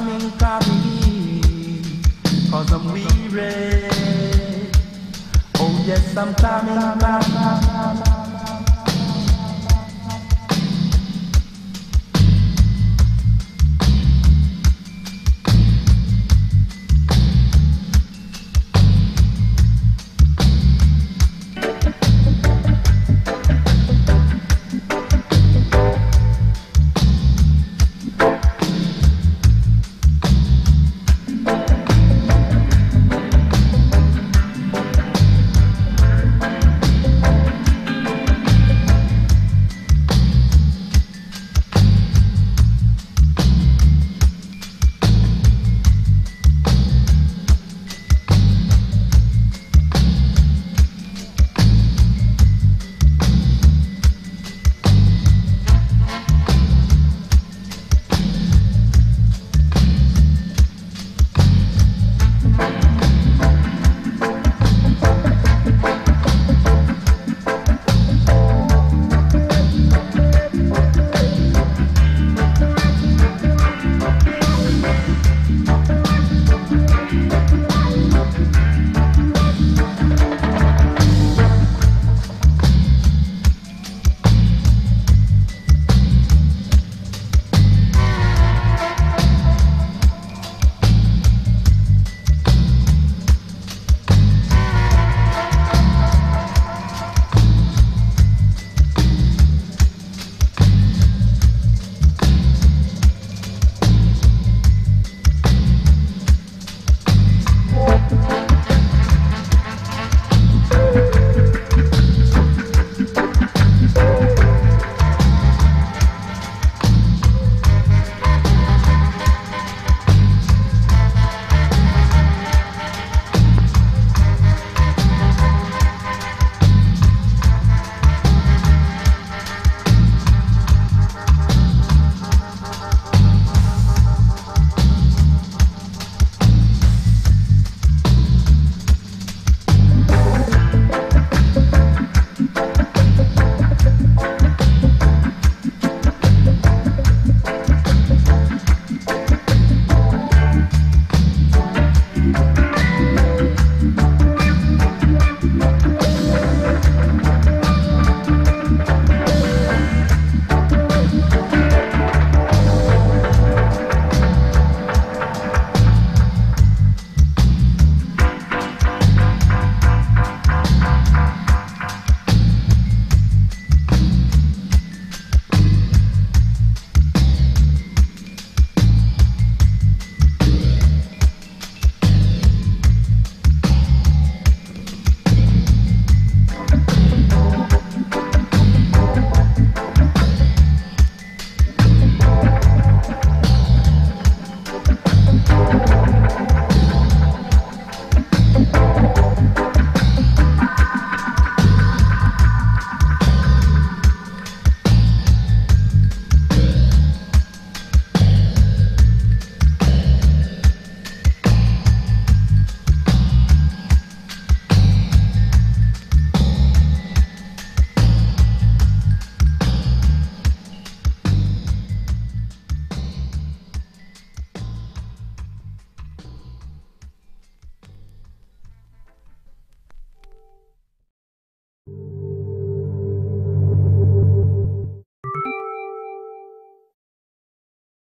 I'm coming, coming, cause I'm weary. Oh yes, I'm coming, coming.